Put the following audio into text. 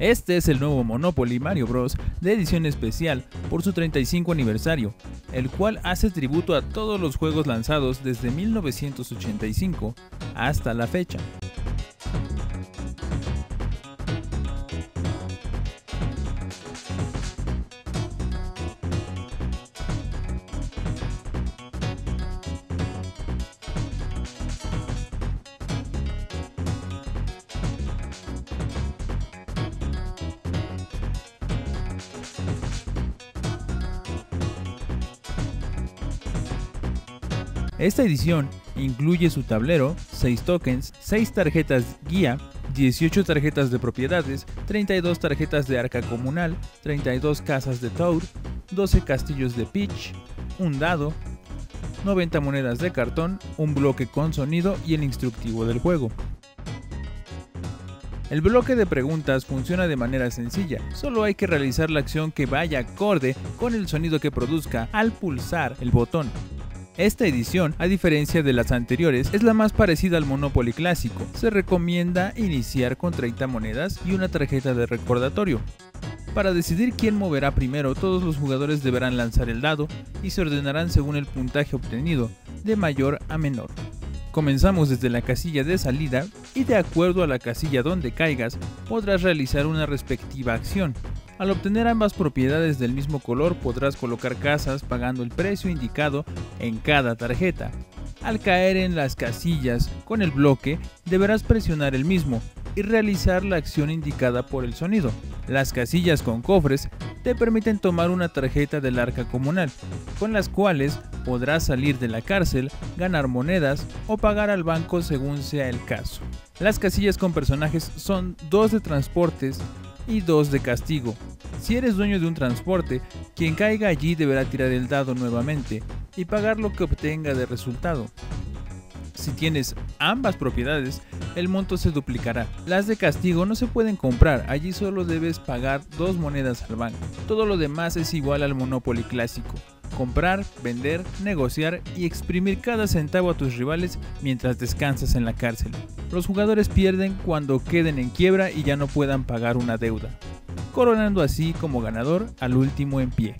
Este es el nuevo Monopoly Mario Bros. de edición especial por su 35 aniversario, el cual hace tributo a todos los juegos lanzados desde 1985 hasta la fecha. Esta edición incluye su tablero, 6 tokens, 6 tarjetas guía, 18 tarjetas de propiedades, 32 tarjetas de arca comunal, 32 casas de Toad, 12 castillos de Peach, un dado, 90 monedas de cartón, un bloque con sonido y el instructivo del juego. El bloque de preguntas funciona de manera sencilla, solo hay que realizar la acción que vaya acorde con el sonido que produzca al pulsar el botón. Esta edición, a diferencia de las anteriores, es la más parecida al Monopoly clásico. Se recomienda iniciar con 30 monedas y una tarjeta de recordatorio. Para decidir quién moverá primero, todos los jugadores deberán lanzar el dado y se ordenarán según el puntaje obtenido, de mayor a menor. Comenzamos desde la casilla de salida y de acuerdo a la casilla donde caigas podrás realizar una respectiva acción. Al obtener ambas propiedades del mismo color podrás colocar casas pagando el precio indicado en cada tarjeta. Al caer en las casillas con el bloque deberás presionar el mismo y realizar la acción indicada por el sonido. Las casillas con cofres te permiten tomar una tarjeta del arca comunal, con las cuales podrás salir de la cárcel, ganar monedas o pagar al banco según sea el caso. Las casillas con personajes son dos de transportes y dos de castigo. Si eres dueño de un transporte, quien caiga allí deberá tirar el dado nuevamente y pagar lo que obtenga de resultado. Si tienes ambas propiedades, el monto se duplicará. Las de castigo no se pueden comprar, allí solo debes pagar dos monedas al banco. Todo lo demás es igual al Monopoly clásico. Comprar, vender, negociar y exprimir cada centavo a tus rivales mientras descansas en la cárcel. Los jugadores pierden cuando queden en quiebra y ya no puedan pagar una deuda, coronando así como ganador al último en pie.